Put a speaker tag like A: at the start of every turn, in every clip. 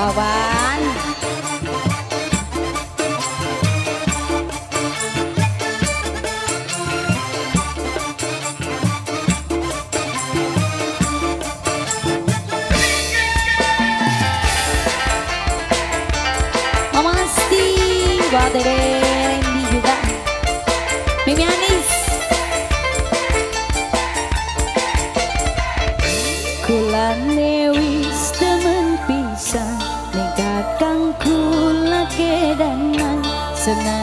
A: Wawan. Mama Asti Buat tonight.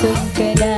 A: su.